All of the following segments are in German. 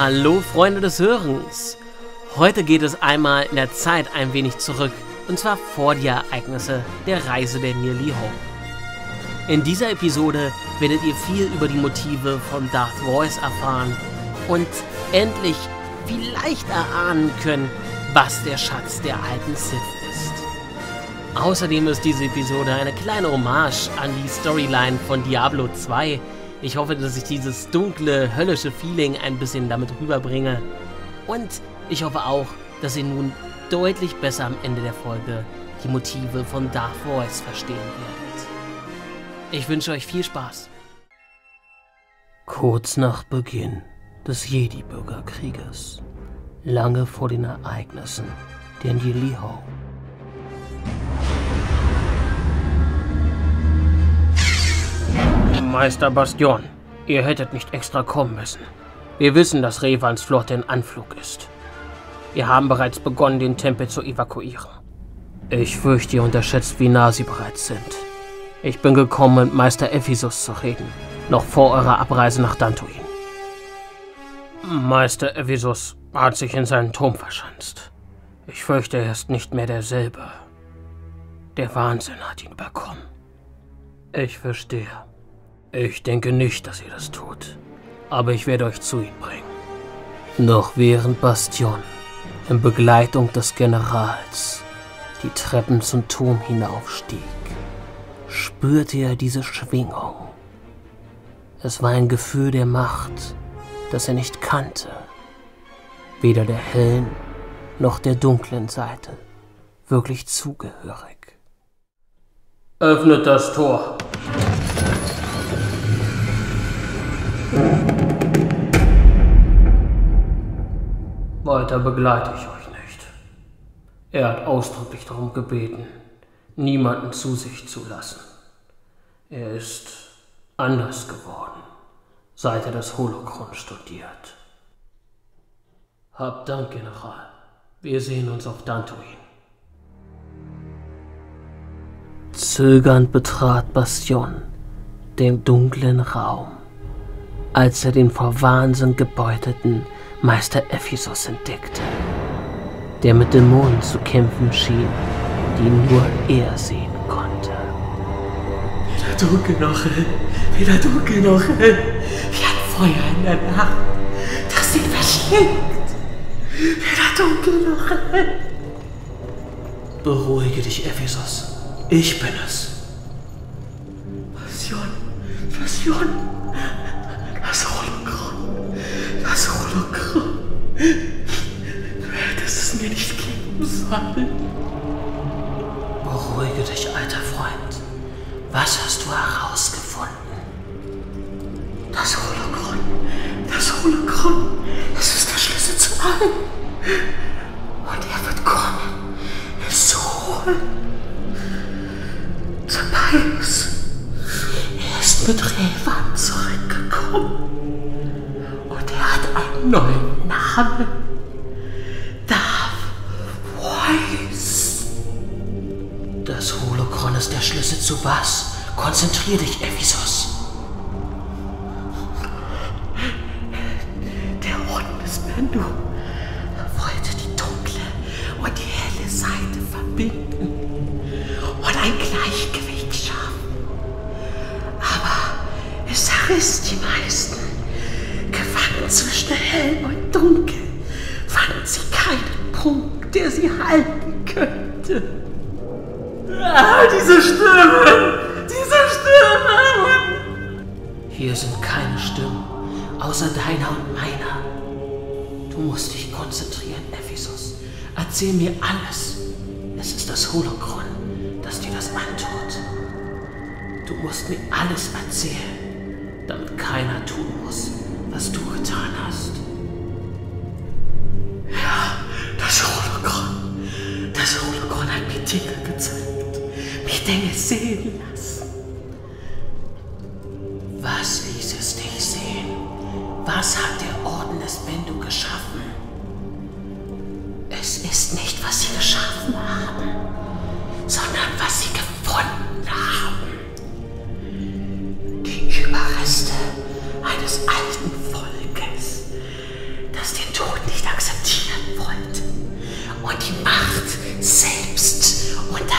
Hallo Freunde des Hörens. Heute geht es einmal in der Zeit ein wenig zurück, und zwar vor die Ereignisse der Reise der Near Ho. In dieser Episode werdet ihr viel über die Motive von Darth Voice erfahren und endlich vielleicht erahnen können, was der Schatz der alten Sith ist. Außerdem ist diese Episode eine kleine Hommage an die Storyline von Diablo 2. Ich hoffe, dass ich dieses dunkle, höllische Feeling ein bisschen damit rüberbringe. Und ich hoffe auch, dass ihr nun deutlich besser am Ende der Folge die Motive von Darth Voice verstehen werdet. Ich wünsche euch viel Spaß. Kurz nach Beginn des Jedi-Bürgerkrieges, lange vor den Ereignissen der Nilihau, Meister Bastion, ihr hättet nicht extra kommen müssen. Wir wissen, dass Revans Flotte in Anflug ist. Wir haben bereits begonnen, den Tempel zu evakuieren. Ich fürchte, ihr unterschätzt, wie nah sie bereits sind. Ich bin gekommen, mit Meister Ephisus zu reden, noch vor eurer Abreise nach Dantuin. Meister Ephisus hat sich in seinen Turm verschanzt. Ich fürchte, er ist nicht mehr derselbe. Der Wahnsinn hat ihn überkommen. Ich verstehe. Ich denke nicht, dass ihr das tut. Aber ich werde euch zu ihm bringen. Noch während Bastion in Begleitung des Generals die Treppen zum Turm hinaufstieg, spürte er diese Schwingung. Es war ein Gefühl der Macht, das er nicht kannte. Weder der hellen noch der dunklen Seite wirklich zugehörig. Öffnet das Tor, Weiter begleite ich euch nicht. Er hat ausdrücklich darum gebeten, niemanden zu sich zu lassen. Er ist anders geworden, seit er das Holocron studiert. Habt Dank, General. Wir sehen uns auf Dantuin. Zögernd betrat Bastion den dunklen Raum, als er den vor Wahnsinn gebeutelten Meister Ephisus entdeckte, der mit Dämonen zu kämpfen schien, die nur er sehen konnte. Weder dunkel noch hell, weder dunkel noch hell, wie ein Feuer in der Nacht, das sie verschlingt. Weder dunkel noch hell. Beruhige dich, Ephisus. Ich bin es. Passion, Passion. Das Hologramm, das Hologramm. Sollen. Beruhige dich, alter Freund. Was hast du herausgefunden? Das Hologramm, das Hologramm, es ist der Schlüssel zu allem. Und er wird kommen, es zu holen. Zu Pius. Er ist mit Revan zurückgekommen. Und er hat einen neuen Namen. Schlüssel zu was? Konzentrier dich, Ephisus. Der Orden des Bendu wollte die dunkle und die helle Seite verbinden und ein Gleichgewicht schaffen. Aber es zerriss die meisten. Gefangen zwischen hell und dunkel fanden sie keinen Punkt, der sie halten könnte. Ah, diese Stimme! Diese Stimme! Hier sind keine Stimmen, außer deiner und meiner. Du musst dich konzentrieren, Ephisus. Erzähl mir alles. Es ist das Holokron, das dir das antut. Du musst mir alles erzählen, damit keiner tun muss, was du getan hast. Das Hologramm. Das Hologramm hat mir Dinge gezeigt. Dinge sehen lassen. Was ließ es dich sehen? Was hat der Orden des Bindu geschaffen? Es ist nicht, was sie geschaffen haben, sondern was sie gefunden haben. Die Überreste eines alten Volkes, das den Tod nicht akzeptieren wollte und die Macht selbst unter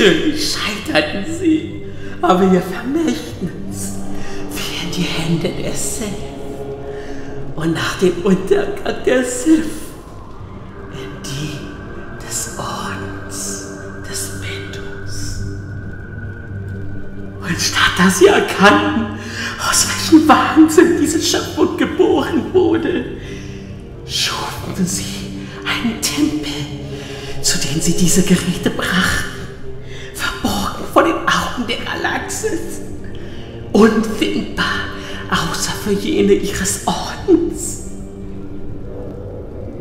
Natürlich scheiterten sie, aber ihr Vermächtnis fiel in die Hände der Sith. Und nach dem Untergang der Sith in die des Ordens des Mentos. Und statt dass sie erkannten, aus welchem Wahnsinn diese Schöpfung geboren wurde, schufen sie einen Tempel, zu dem sie diese Geräte brachten, unfindbar, außer für jene ihres Ordens.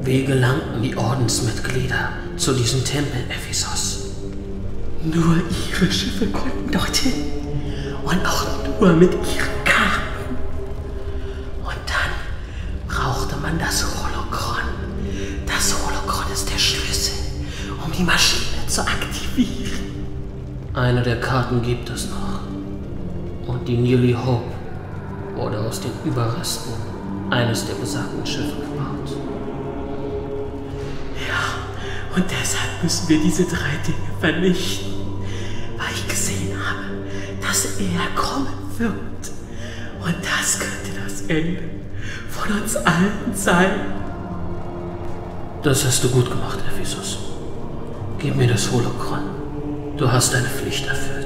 Wie gelangten die Ordensmitglieder zu diesem Tempel, Ephesus? Nur ihre Schiffe konnten dorthin und auch nur mit ihren Karten. Und dann brauchte man das Holokron. Das Holokron ist der Schlüssel, um die Maschine zu aktivieren. Eine der Karten gibt es noch. Die Nearly Hope wurde aus den Überresten eines der besagten Schiffe gebaut. Ja, und deshalb müssen wir diese drei Dinge vernichten, weil ich gesehen habe, dass er kommen wird. Und das könnte das Ende von uns allen sein. Das hast du gut gemacht, Ephesus. Gib mir das Holokron. Du hast deine Pflicht erfüllt.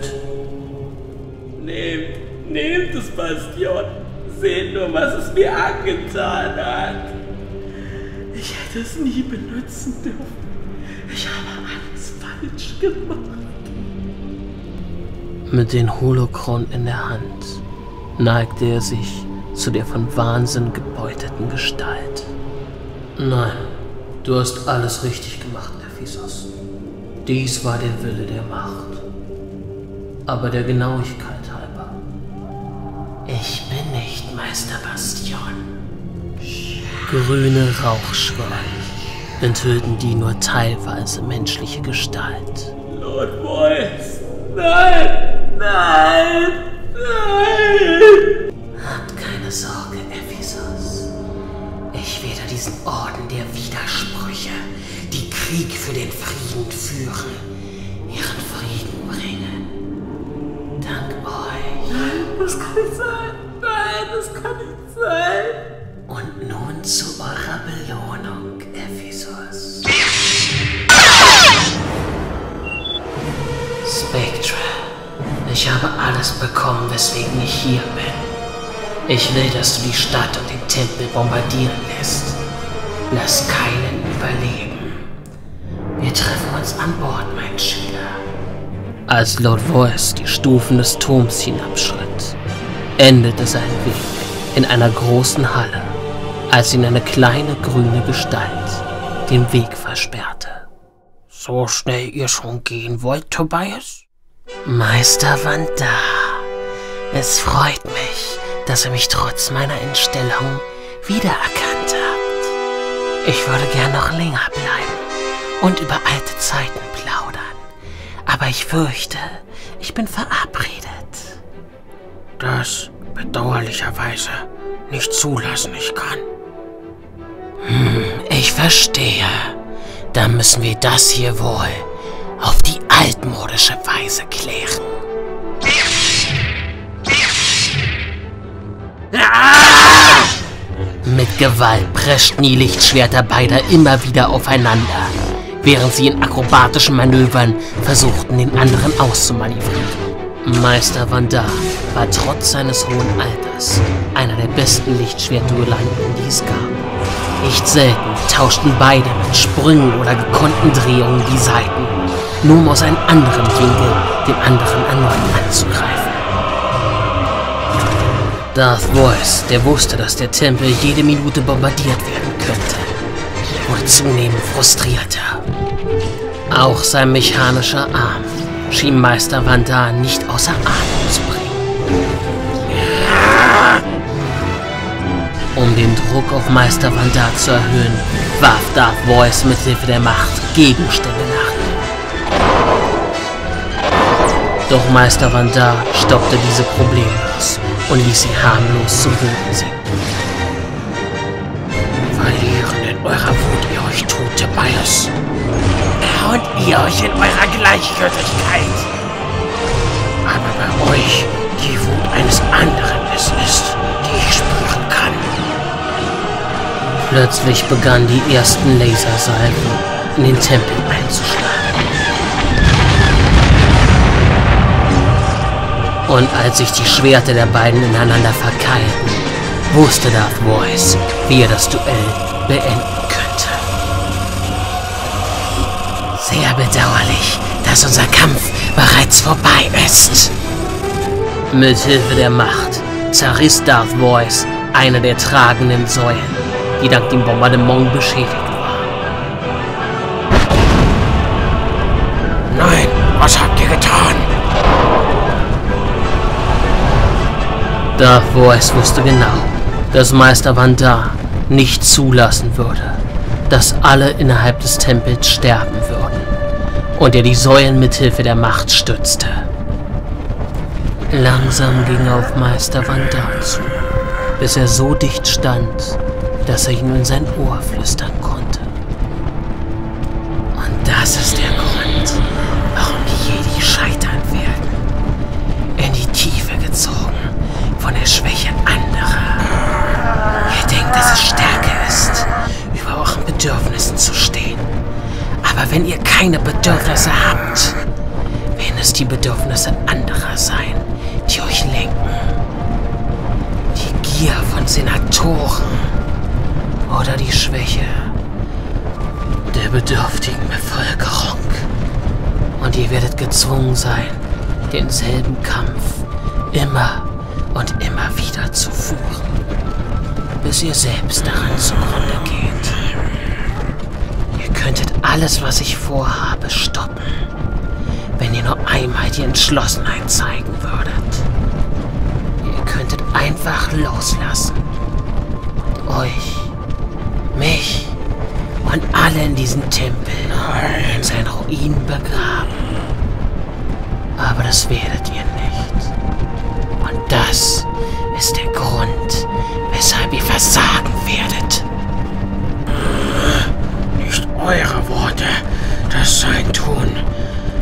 Nehmt, es, Bastion. Seht nur, was es mir angetan hat. Ich hätte es nie benutzen dürfen. Ich habe alles falsch gemacht. Mit den Holokron in der Hand neigte er sich zu der von Wahnsinn gebeuteten Gestalt. Nein, du hast alles richtig gemacht, Ephesus. Dies war der Wille der Macht. Aber der Genauigkeit. Ich bin nicht Meister Bastion. Grüne Rauchschwall enthüllten die nur teilweise menschliche Gestalt. Lord Voice. Nein, nein, nein. Habt keine Sorge, Ephesus. Ich werde diesen Orden der Widersprüche, die Krieg für den Frieden führen, kann nicht sein. Und nun zu eurer Belohnung, Ephesus. Spectra, ich habe alles bekommen, weswegen ich hier bin. Ich will, dass du die Stadt und den Tempel bombardieren lässt. Lass keinen überleben. Wir treffen uns an Bord, mein Schüler. Als Lord Voice die Stufen des Turms hinabschritt, endete sein Weg in einer großen Halle, als ihn eine kleine grüne Gestalt den Weg versperrte. So schnell ihr schon gehen wollt, Tobias? Meister Wanda, es freut mich, dass ihr mich trotz meiner Entstellung wiedererkannt habt. Ich würde gern noch länger bleiben und über alte Zeiten plaudern, aber ich fürchte, ich bin verabredet. Das bedauerlicherweise nicht zulassen ich kann. Hm, ich verstehe. Dann müssen wir das hier wohl auf die altmodische Weise klären. Mit Gewalt preschten die Lichtschwerter beider immer wieder aufeinander, während sie in akrobatischen Manövern versuchten, den anderen auszumanövrieren. Meister Vandar war trotz seines hohen Alters einer der besten Lichtschwertduellanten, die es gab. Nicht selten tauschten beide mit Sprüngen oder gekonnten Drehungen die Seiten, nur um aus einem anderen Winkel den anderen erneut anzugreifen. Darth Voice, der wusste, dass der Tempel jede Minute bombardiert werden könnte, wurde zunehmend frustrierter. Auch sein mechanischer Arm schien Meister Vandar nicht außer Ahnung zu bringen. Um den Druck auf Meister Vandar zu erhöhen, warf Darth Voice mit Hilfe der Macht Gegenstände nach. Doch Meister Vandar stoppte diese problemlos und ließ sie harmlos zum Boden sinken. Verlieren in eurer Wut ihr euch tote Bios. Und ihr euch in eurer Gleichgültigkeit. Aber bei euch die Wut eines anderen es ist, die ich spüren kann. Plötzlich begannen die ersten Lasersalven in den Tempel einzuschlagen. Und als sich die Schwerter der beiden ineinander verkeilten, wusste Darth Voice, wie er das Duell beenden Sehr bedauerlich, dass unser Kampf bereits vorbei ist. Mit Hilfe der Macht zerriss Darth Voice eine der tragenden Säulen, die dank dem Bombardement beschädigt war. Nein, was habt ihr getan? Darth Voice wusste genau, dass Meister Vandar nicht zulassen würde, dass alle innerhalb des Tempels sterben würden und er die Säulen mit Hilfe der Macht stützte. Langsam ging er auf Meister Vandar zu, bis er so dicht stand, dass er ihm in sein Ohr flüstern konnte. Aber wenn ihr keine Bedürfnisse habt, werden es die Bedürfnisse anderer sein, die euch lenken. Die Gier von Senatoren oder die Schwäche der bedürftigen Bevölkerung. Und ihr werdet gezwungen sein, denselben Kampf immer und immer wieder zu führen, bis ihr selbst daran zugrunde geht. Ihr könntet alles, was ich vorhabe, stoppen, wenn ihr nur einmal die Entschlossenheit zeigen würdet. Ihr könntet einfach loslassen. Euch, mich und alle in diesem Tempel in seinen Ruinen begraben. Aber das werdet ihr nicht. Und das ist der Grund, weshalb ihr versagen werdet. Eure Worte, das Sein tun,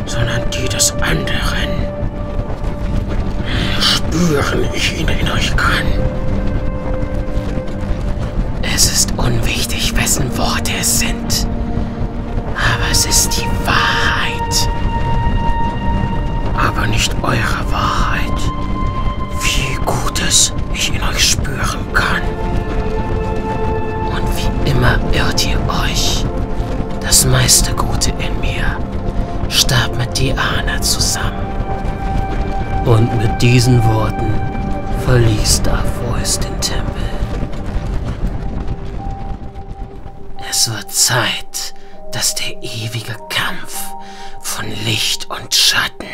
sondern die des anderen. Spüren ich ihn in euch kann. Es ist unwichtig, wessen Worte es sind. Meiste Gute in mir starb mit Diana zusammen. Und mit diesen Worten verließ Voice den Tempel. Es wird Zeit, dass der ewige Kampf von Licht und Schatten